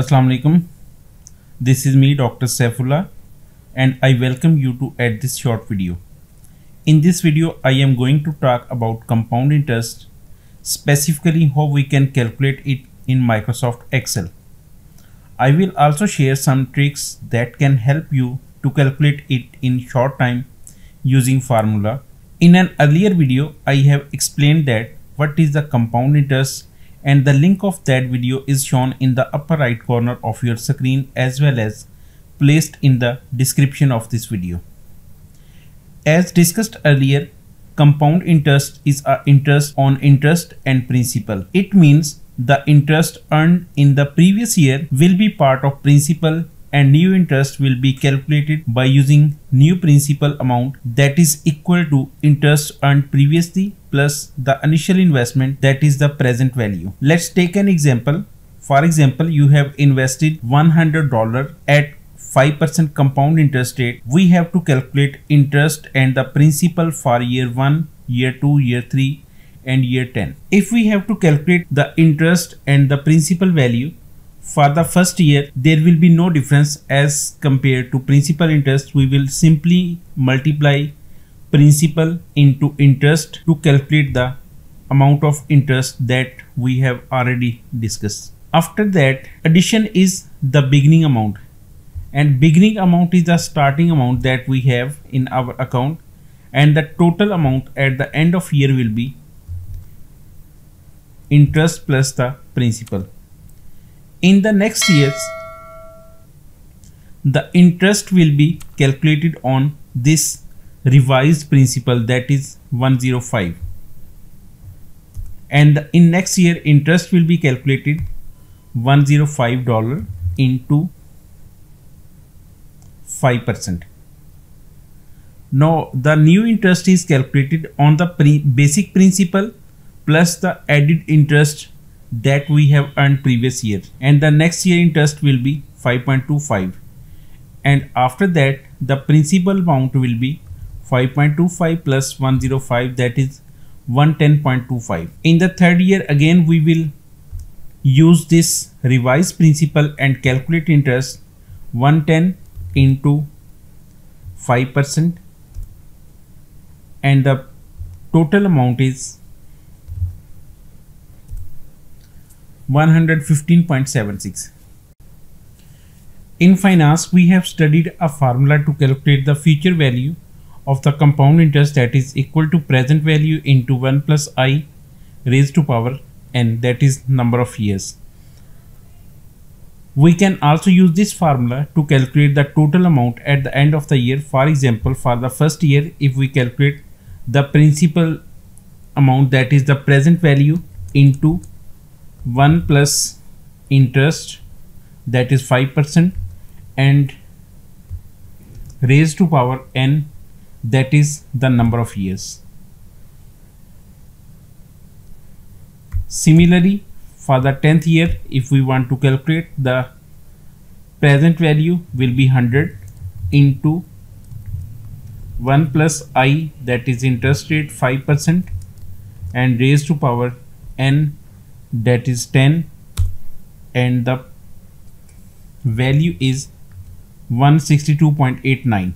Assalamu alaikum. This is me Dr. Saifullah and I welcome you to add this short video. In this video I am going to talk about compound interest specifically how we can calculate it in Microsoft Excel. I will also share some tricks that can help you to calculate it in short time using formula. In an earlier video I have explained that what is the compound interest and the link of that video is shown in the upper right corner of your screen as well as placed in the description of this video. As discussed earlier, compound interest is a interest on interest and principal. It means the interest earned in the previous year will be part of principal and new interest will be calculated by using new principal amount that is equal to interest earned previously plus the initial investment that is the present value. Let's take an example. For example, you have invested $100 at 5% compound interest rate. We have to calculate interest and the principal for year 1, year 2, year 3 and year 10. If we have to calculate the interest and the principal value, for the first year, there will be no difference as compared to principal interest. We will simply multiply principal into interest to calculate the amount of interest that we have already discussed. After that, addition is the beginning amount and beginning amount is the starting amount that we have in our account and the total amount at the end of year will be interest plus the principal in the next years the interest will be calculated on this revised principal that is 105 and in next year interest will be calculated 105 dollar into 5% now the new interest is calculated on the pre basic principal plus the added interest that we have earned previous year. And the next year interest will be 5.25 and after that the principal amount will be 5.25 plus 105 that is 110.25 in the third year again we will use this revised principal and calculate interest 110 into 5% and the total amount is 115.76. In finance, we have studied a formula to calculate the future value of the compound interest that is equal to present value into 1 plus i raised to power n that is number of years. We can also use this formula to calculate the total amount at the end of the year. For example, for the first year, if we calculate the principal amount that is the present value into 1 plus interest that is 5% and raised to power n that is the number of years. Similarly, for the 10th year, if we want to calculate the present value will be 100 into 1 plus i that is interest rate 5% and raised to power n that is 10 and the value is 162.89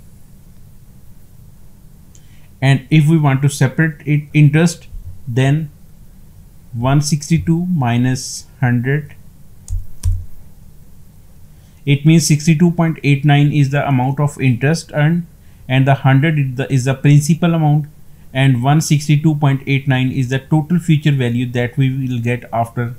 and if we want to separate it interest then 162 minus 100 it means 62.89 is the amount of interest earned and the 100 is the, is the principal amount and 162.89 is the total future value that we will get after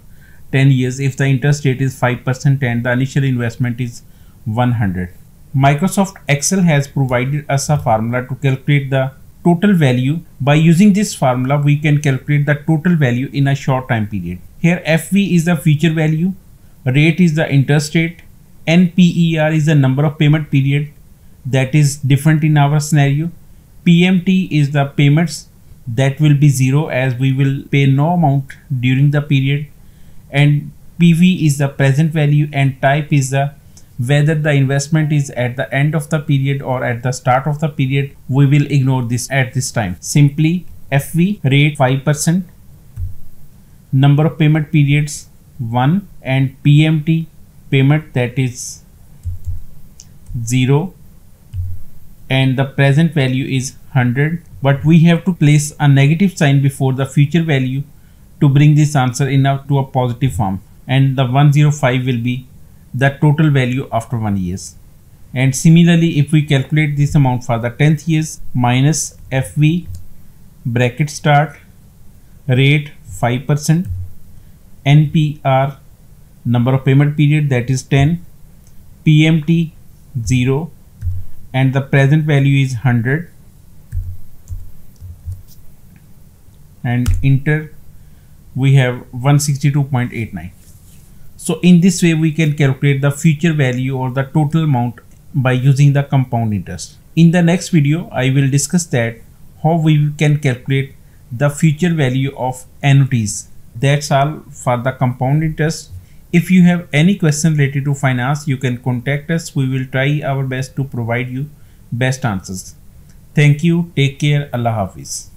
10 years if the interest rate is 5% and the initial investment is 100. Microsoft Excel has provided us a formula to calculate the total value. By using this formula, we can calculate the total value in a short time period. Here FV is the future value, rate is the interest rate, NPER is the number of payment period that is different in our scenario PMT is the payments that will be zero as we will pay no amount during the period. And PV is the present value and type is the whether the investment is at the end of the period or at the start of the period we will ignore this at this time. Simply FV rate 5% number of payment periods 1 and PMT payment that is 0 and the present value is 100 but we have to place a negative sign before the future value to bring this answer in a, to a positive form. And the 105 will be the total value after one years. And similarly if we calculate this amount for the 10th years minus FV bracket start rate 5% NPR number of payment period that is 10 PMT 0 and the present value is 100 and enter we have 162.89 so in this way we can calculate the future value or the total amount by using the compound interest. In the next video i will discuss that how we can calculate the future value of annuities. That's all for the compound interest if you have any question related to finance you can contact us. We will try our best to provide you best answers. Thank you. Take care. Allah hafiz